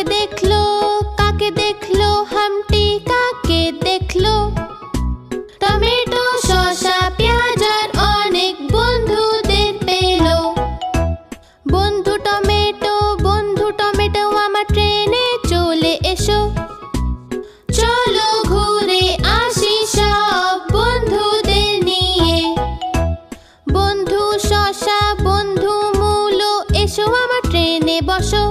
কাকে দেখল কাকে দেখল, হামটি কাকে দেখল? টমেটো, শসা, পেঁয়াজ আর অনেক বন্ধুদের পেল। বন্ধু টমেটো বন্ধু টমেটো, আমার ট্রেনে চলে এসো। চলো ঘুরে আসি সব বন্ধুদের নিয়ে। বন্ধু শসা, বন্ধু মূলো, এসো আমার ট্রেনে বসো।